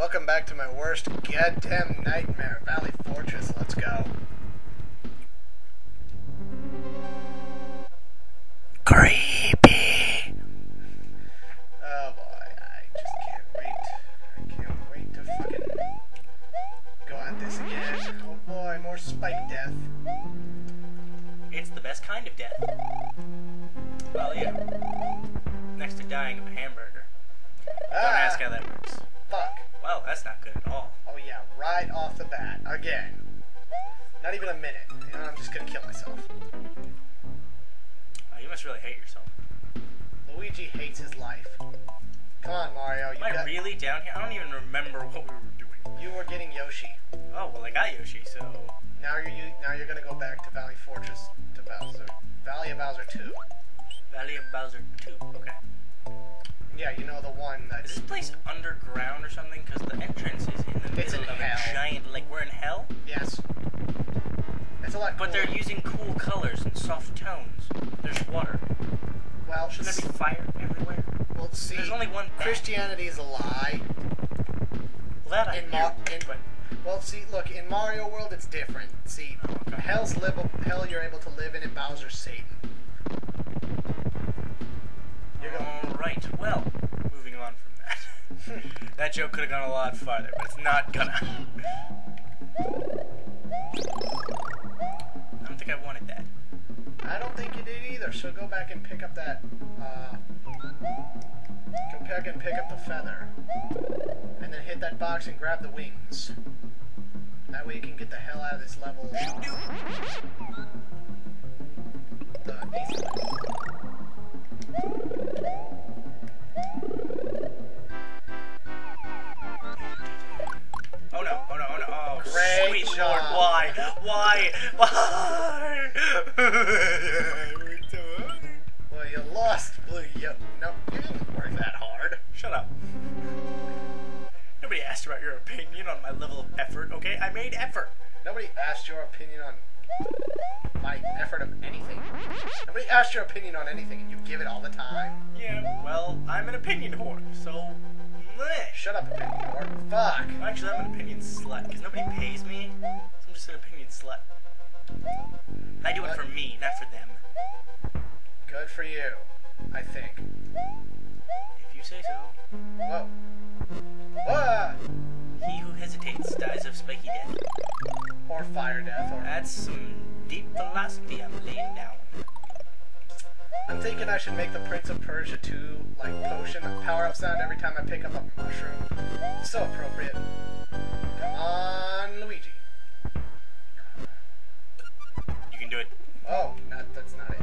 Welcome back to my worst goddamn nightmare, Valley Fortress. Let's go. Creepy. Oh boy, I just can't wait. I can't wait to fucking go at this again. Oh boy, more spike death. It's the best kind of death. Well, yeah. Next to dying of a hamburger. Don't Ah, ask how that works. fuck. Well, that's not good at all. Oh yeah, right off the bat. Again. Not even a minute. You know, I'm just gonna kill myself. Oh, you must really hate yourself. Luigi hates his life. Come on, Mario. You Am I got, really down here? I don't even remember what we were doing. You were getting Yoshi. Oh, well, I got Yoshi, so... Now you're you, now you're gonna go back to Valley Fortress to Bowser. Valley of Bowser 2. Valley of Bowser 2. Okay. Yeah, you know the one Is that's this place mhm. underground or something? Because the entrance is in the It's middle of hell. a giant... Like, we're in hell? yes. It's a lot. But they're using cool colors and soft tones. There's water. well. Shouldn't there be fire everywhere? Well, see, There's only one bad. Christianity is a lie. Well, that I in Mar- in- but... Well, see, look in Mario World, it's different. See, Oh, okay. hell's live hell you're able to live in, and Bowser's Satan. All right. Well, moving on from that. that joke could have gone a lot farther, but it's not gonna. I don't think I wanted that. I don't think you did either. So go back and pick up that. Uh, go back and pick up the feather, and then hit that box and grab the wings. That way you can get the hell out of this level. The easy way. Oh no! Oh no! Oh no! Oh, Great sweet job. lord! Why? Why? Why? Well, you lost, Blue. You, no, you didn't work that hard. Shut up. Nobody asked about your opinion on my level of effort. Okay, I made effort. Nobody asked your opinion on my effort of anything. Nobody asked your opinion on anything, and you give it all the time. Yeah. Well, I'm an opinion whore, so. Meh. Shut up, opinion whore. Fuck. Actually, I'm an opinion slut because nobody pays me. So I'm just an opinion slut. I do it for me, not for them. Good for you, I think. If you say so. Whoa. Whoa! He who hesitates dies of spiky death. Or fire death, or That's some deep philosophy I'm laying down. I'm thinking I should make the Prince of Persia 2 like potion power up sound every time I pick up a mushroom. So appropriate. Come on, Luigi. You can do it. Oh, that, that's not it.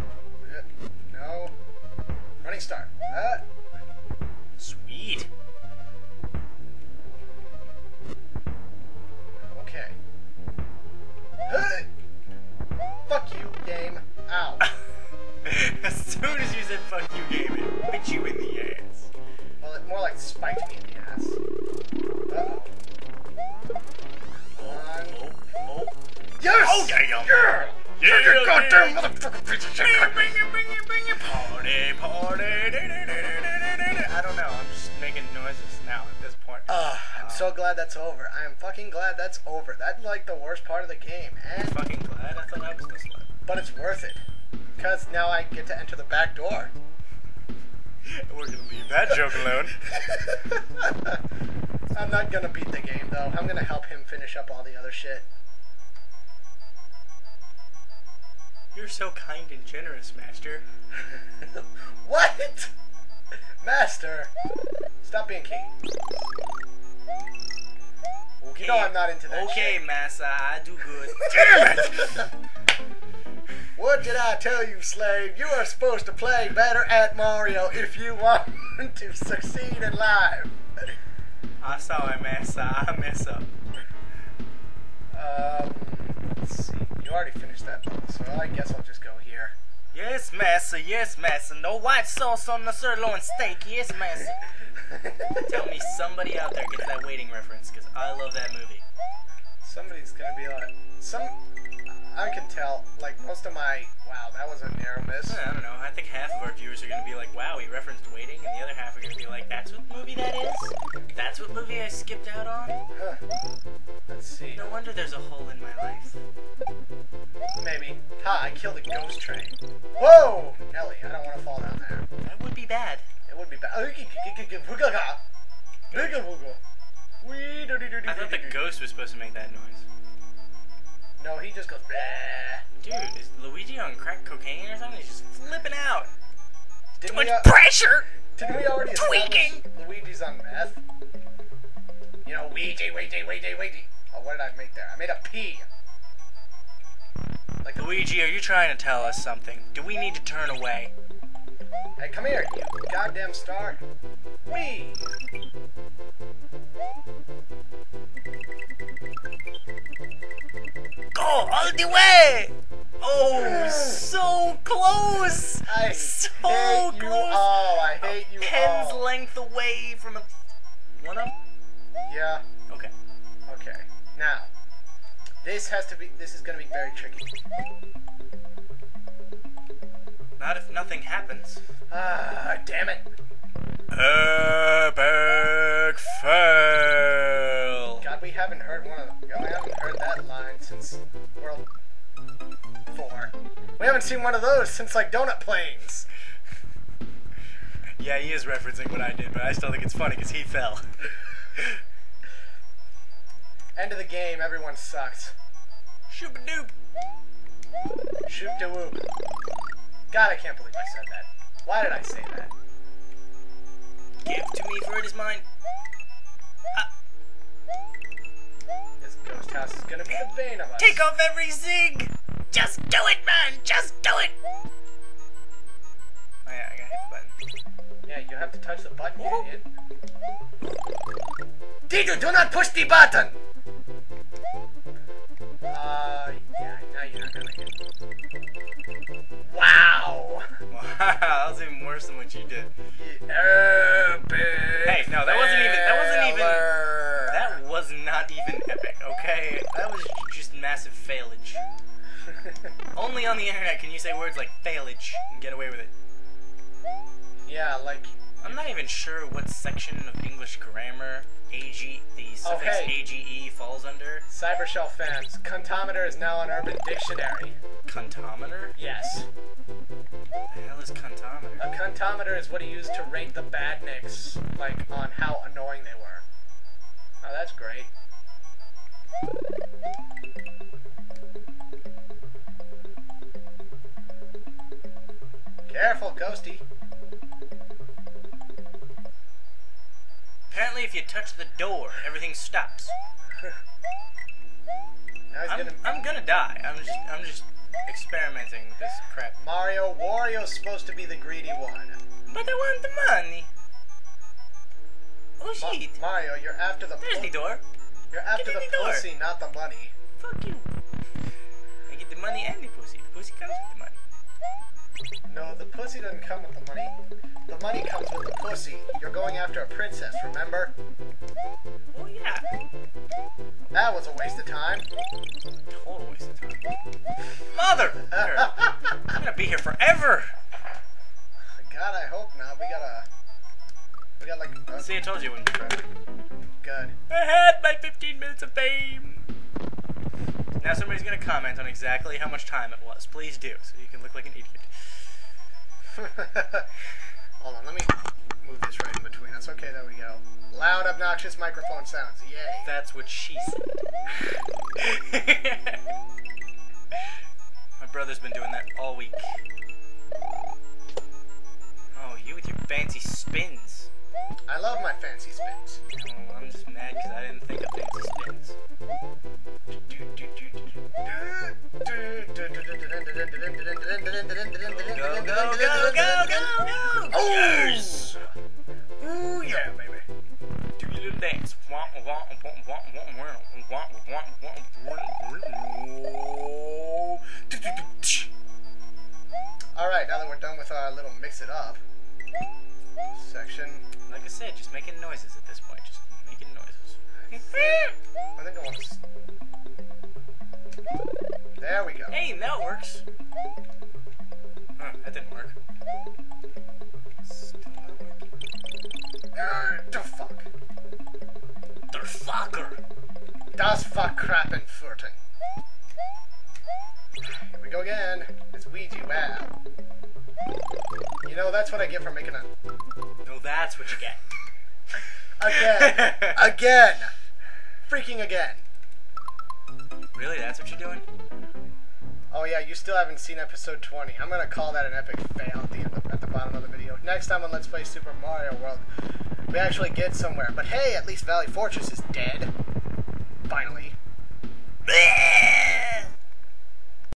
No. Running start. Uh, Goddamn motherfucking piece of shit! Party, party. I don't know. I'm just making noises now at this point. Ugh, I'm so glad that's over. I am fucking glad that's over. That's like the worst part of the game, and fucking glad I thought I was the slut. but it's worth it. Because now I get to enter the back door. We're gonna leave that joke alone. I'm not gonna beat the game though. I'm gonna help him finish up all the other shit. You're so kind and generous, Master. what? Master, stop being king. Okay. You know I'm not into that Okay, Massa, I do good. Damn it! what did I tell you, slave? You are supposed to play better at Mario if you want to succeed in life. I saw I mess I mess up. Um, let's see. You already finished that so I guess I'll just go here. Yes, Massa, yes, Massa. No white sauce on the sirloin steak, yes, Massa. Tell me somebody out there gets that waiting reference, because I love that movie. Somebody's gonna be like some. I can tell. Like most of my wow, that was a narrow miss. I don't know. I think half of our viewers are gonna be like, "Wow, he referenced waiting," and the other half are gonna be like, "That's what movie that is? That's what movie I skipped out on?" Huh. Let's see. No wonder there's a hole in my life. Maybe. Ha! I killed a ghost train. Whoa, Ellie, I don't want to fall down there. That would be bad. It would be bad. Oh, I thought the ghost was supposed to make that noise. No, he just goes. Bleh. Dude, is Luigi on crack cocaine or something? He's just flipping out. Didn't Too much pressure. Didn't we already Tweaking. Luigi's on meth? You know, Ouija, Ouija, Ouija, Ouija. Oh, what did I make there? I made a P. Like Luigi, are you trying to tell us something? Do we need to turn away? Hey, come here, you goddamn star. Wee! Go all the way. Oh, so close. I so hate you close. all. I hate you Pen's all. length away from a one up. Yeah. Okay. Okay. Now, this has to be. This is gonna be very tricky. Not if nothing happens. Ah, damn it! Epic fail. God, we haven't heard one of. We haven't heard that line since World Four. We haven't seen one of those since like Donut Plains. Yeah, he is referencing what I did, but I still think it's funny because he fell. End of the game. Everyone sucked. Shoop doop. Shoot de whoop. God, I can't believe I said that. Why did I say that? Give to me, for it is mine. Ah. This ghost house is gonna be the bane of us. Take off every zig. Just do it, man. Just do it. Oh yeah, I gotta hit the button. Yeah, you have to touch the button, you idiot. Did you do not push the button? Uh, yeah, now you're not gonna hit. Wow! Wow, that was even worse than what you did. Epic Hey, no, that wasn't even- that wasn't even- failure. That was not even epic, okay? That was just massive failage. Only on the internet can you say words like failage and get away with it. yeah, like, I'm not even sure what section of English grammar AG the suffix hey. AGE falls under. Cybershell fans, cuntometer is now on Urban Dictionary. Cuntometer? Yes. The hell is cuntometer? A cuntometer is what he used to rate the badniks, like, on how annoying they were. Oh, that's great. Careful, Ghosty. Apparently, if you touch the door, everything stops. I'm, gonna. I'm gonna die. I'm just I'm just experimenting with this crap. Mario, Wario's supposed to be the greedy one. But I want the money. Oh Ma- shit! Mario, you're after the. There's the door. You're after the the pussy, not the money. Fuck you. I get the money and the pussy. The pussy comes with the money. No, the pussy doesn't come with the money. The money comes with the pussy. You're going after a princess, remember? Oh yeah. That was a waste of time. Total waste of time. Mother! I'm gonna be here forever. See, I told you it wouldn't be forever. good. I had my 15 minutes of fame. Now somebody's gonna comment on exactly how much time it was. Please do, so you can look like an idiot. Hold on, let me move this right in between us. Okay, there we go. Loud, obnoxious microphone sounds. Yay. That's what she said. My brother's been doing that all week. Oh, you with your fancy spins. I love my fancy spins. Oh, I'm just mad because I didn't think of fancy spins. Go, go, go, go, go, go, go! Oh, yeah, baby. Do your little dance. Alright, now that we're done with our little mix it up, section. Like I said, just making noises at this point. Just making noises. I think I want to... There we go. Hey, that works. Huh, that didn't work. Still not working. Er, fuck. The fucker. Das fuck crappin' furtin. Here we go again. It's Ouija, wow. You know, that's what I get for making a... No, that's what you get. Again. again. Freaking again. Really? That's what you're doing? Oh yeah, you still haven't seen episode 20. I'm gonna call that an epic fail at the, end of, at the bottom of the video. Next time on Let's Play Super Mario World, we actually get somewhere. But hey, at least Valley Fortress is dead. Finally.